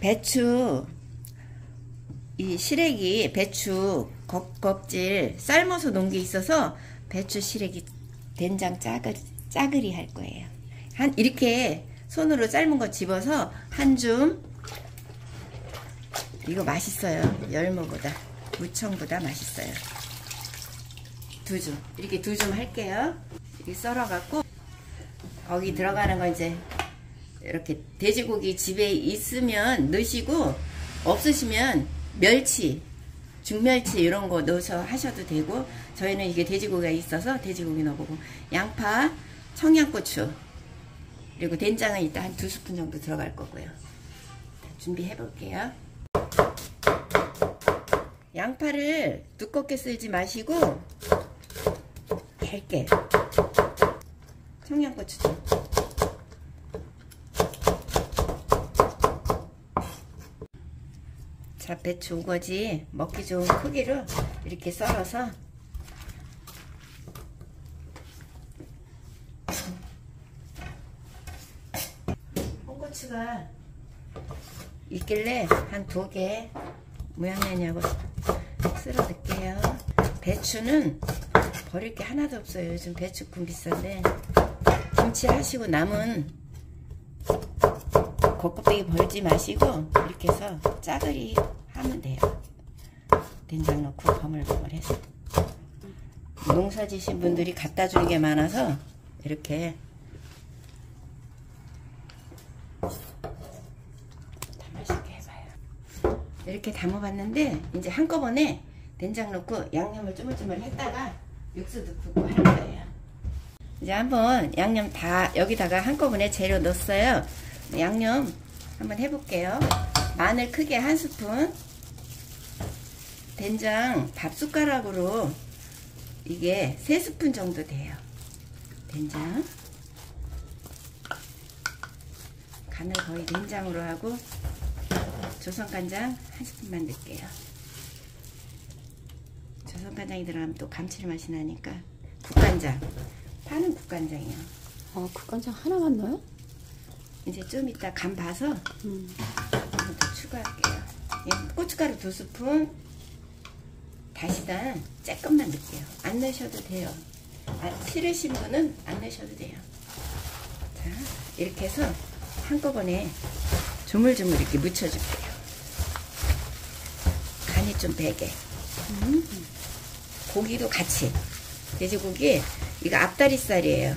배추 이 시래기 배추 껍, 껍질 삶아서 놓은 게 있어서 배추 시래기 된장 짜글, 짜글이 할 거예요. 한 이렇게 손으로 삶은 거 집어서 한 줌 이거 맛있어요. 열무보다 무청보다 맛있어요. 두 줌 이렇게 두 줌 할게요. 이렇게 썰어갖고 거기 들어가는 거 이제 이렇게 돼지고기 집에 있으면 넣으시고 없으시면 멸치 중멸치 이런 거 넣어서 하셔도 되고 저희는 이게 돼지고기가 있어서 돼지고기 넣어보고 양파 청양고추 그리고 된장은 이따 한 두 스푼 정도 들어갈 거고요. 준비해 볼게요. 양파를 두껍게 썰지 마시고 얇게 청양고추 좀 자, 배추 우거지 먹기 좋은 크기로 이렇게 썰어서 홍고추가 있길래 한 두개 모양내냐고 쓸어 넣을게요. 배추는 버릴 게 하나도 없어요. 요즘 배추금 비싼데 김치 하시고 남은 겉껍데기 벌지 마시고 이렇게 해서 짜글이 하면 돼요. 된장 넣고 버물버물 해서 농사 지신 분들이 갖다 주는 게 많아서 이렇게 다 맛있게 해봐요. 이렇게 담아봤는데 이제 한꺼번에 된장 넣고 양념을 쪼물쪼물 했다가 육수 넣고 할 거예요. 이제 한번 양념 다 여기다가 한꺼번에 재료 넣었어요. 양념 한번 해볼게요. 마늘 크게 한 스푼 된장 밥 숟가락으로 이게 세 스푼 정도 돼요. 된장 간을 거의 된장으로 하고 조선간장 한 스푼만 넣을게요. 조선간장이 들어가면 또 감칠맛이 나니까 국간장 파는 국간장이요. 아, 국간장 하나만 넣어요? 이제 좀 이따 간 봐서 음. 더 추가할게요. 예, 고춧가루 두 스푼, 다시다 조금만 넣을게요. 안 넣으셔도 돼요. 아, 싫으신 분은 안 넣으셔도 돼요. 자, 이렇게 해서 한꺼번에 조물조물 이렇게 묻혀줄게요. 간이 좀 배게. 음. 고기도 같이. 돼지고기, 이거 앞다리살이에요.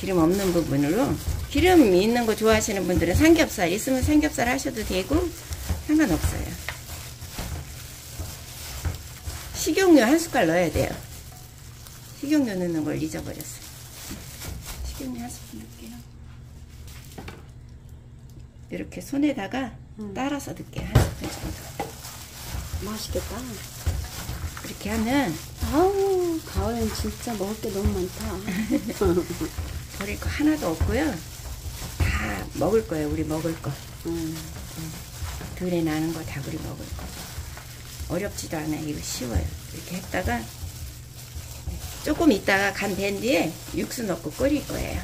기름 없는 부분으로 기름 있는 거 좋아하시는 분들은 삼겹살 있으면 삼겹살 하셔도 되고 상관없어요. 식용유 한 숟갈 넣어야 돼요. 식용유 넣는 걸 잊어버렸어요. 식용유 한 스푼 넣을게요. 이렇게 손에다가 음. 따라서 넣을게요. 한 스푼 정도. 맛있겠다. 이렇게 하면 아우, 가을엔 진짜 먹을 게 너무 많다. 버릴 거 하나도 없고요. 다 먹을 거예요. 우리 먹을 거. 음. 들에 나는 거 다 우리 먹을 거. 어렵지도 않아요. 이거 쉬워요. 이렇게 했다가 조금 있다가 간 밴 뒤에 육수 넣고 끓일 거예요.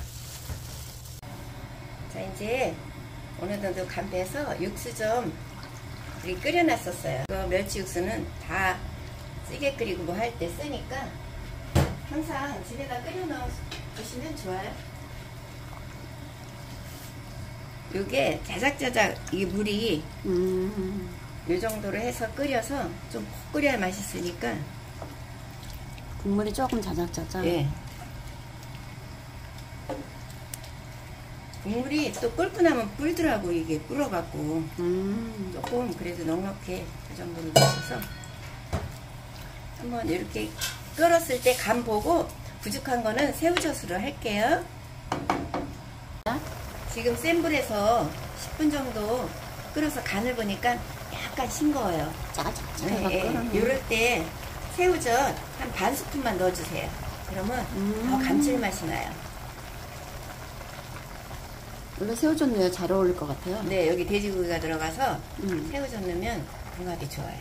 자 이제 어느 정도 간 배서 육수 좀 끓여놨었어요. 그 멸치 육수는 다 찌개 끓이고 뭐 할 때 쓰니까 항상 집에다 끓여 넣으시면 좋아요. 요게 자작자작 이 물이 음. 요 정도로 해서 끓여서 좀 푹 끓여야 맛있으니까 국물이 조금 자작자작. 예. 국물이 또 끓고 나면 불더라고 이게 불어갖고 음. 조금 그래도 넉넉해 그 정도로 넣으셔서 한번 이렇게 끓었을 때 간 보고 부족한 거는 새우젓으로 할게요 지금 센 불에서 10분 정도 끓여서 간을 보니까 약간 싱거워요 짜작짜작 예, 끓었네. 이럴 때 새우젓 한 반 스푼만 넣어주세요. 그러면 음. 더 감칠맛이 나요. 원래 새우젓 넣어야 잘 어울릴 것 같아요. 네, 여기 돼지고기가 들어가서 음. 새우젓 넣으면 궁합이 좋아요.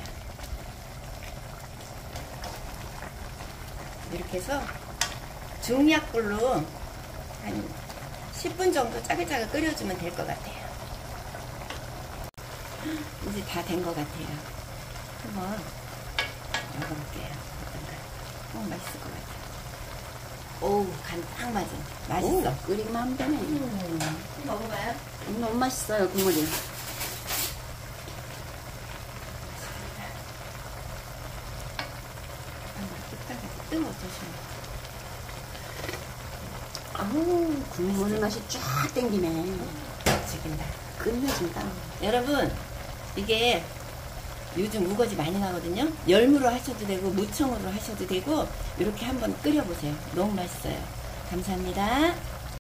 이렇게 해서 중약불로 한 10분 정도 짜글짜글 끓여주면 될 것 같아요. 이제 다 된 것 같아요. 한번 먹어볼게요. 어떤가? 어, 맛있을 것 같아요. 오우, 간 딱 맞은. 맛있어. 오, 끓이기만 하면 되네. 음, 먹어봐요. 너무 맛있어요, 국물이. 뜨거워 조심해. 아우, 국물 맛이 쫙 땡기네. 죽인다. 끝내준다. 여러분, 이게 요즘 우거지 많이 나거든요. 열무로 하셔도 되고, 무청으로 하셔도 되고, 이렇게 한번 끓여보세요. 너무 맛있어요. 감사합니다.